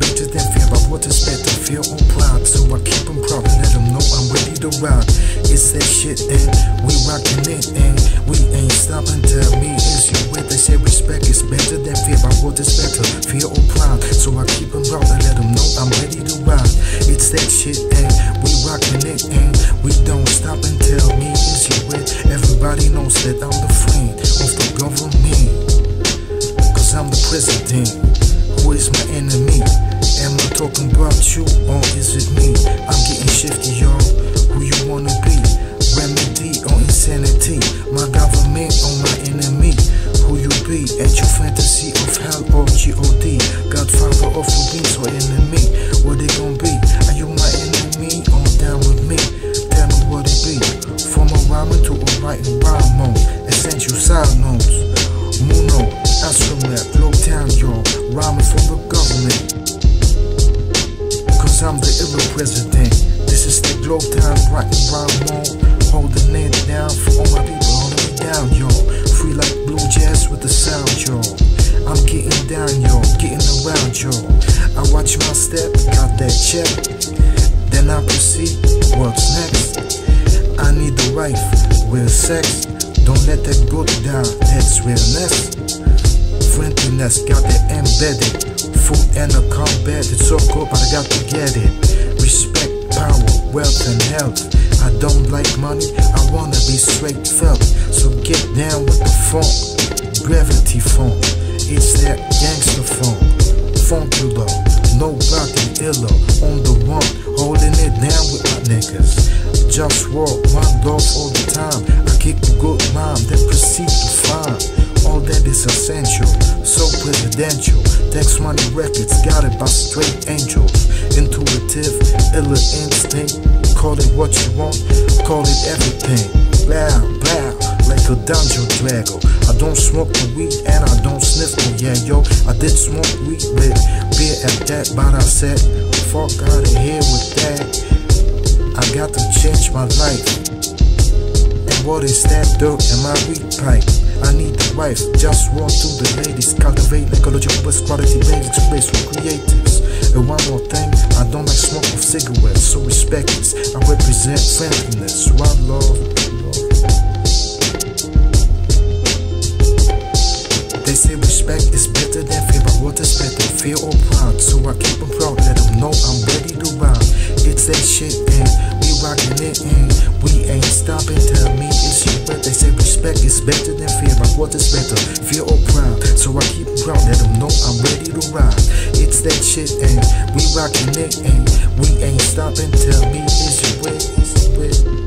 better than fair, but what is better, fear or pride? So I keep them proud and let them know I'm ready to ride. It's that shit, and we rockin' it, and we ain't stopping till me is you with. They say respect is better than fear, but what is better, fear or pride? So I keep them proud and let them know I'm ready to ride. It's that shit, and we rockin' it, and we don't stop And tell me is you with. Everybody knows that I'm the friend of the government, cause I'm the president. Who is my enemy? Am you or is it me? I'm getting shifty, y'all. Who you wanna be? Remedy or insanity? My government or my enemy? Who you be? At your fantasy of hell or G-O-D? Godfather of Rubins or enemy? Free like blue jazz with the sound, yo. I'm getting down, yo, getting around, yo. I watch my step, got that check. Then I proceed, what's next? I need the wife, real sex. Don't let that go down, that's realness. Friendliness, got that embedded. Food and a combat, it's so cool, but I got to get it. Respect, power, wealth, and health. I don't like money, I wanna be straight felt. So get down with the funk, gravity funk. It's that gangster funk, no Nobody iller on the one, holding it down with my niggas. Just walk, my love all the time. I kick a good rhyme, then proceed to find all that is essential. So presidential. Text money records, guided by straight angels. Intuitive, illa instinct. Call it what you want, call it everything. Bow, bow, like a dungeon drago. I don't smoke the weed and I don't sniff the yeah, yo. I did smoke weed with beer at that, but I said, fuck out of here with that. I got to change my life. And what is that dirt in my weed pipe? I need the wife, just walk to the ladies, cultivate ecological best quality basic space. For creatives. And one more thing, I don't like smoke of cigarettes, so respect this. I represent friendliness, one love, love. They say respect is better than fear, but what is better, fear or pride. So I keep them proud, that shit and we rockin' it and we ain't stopping. Tell me is you with, is with?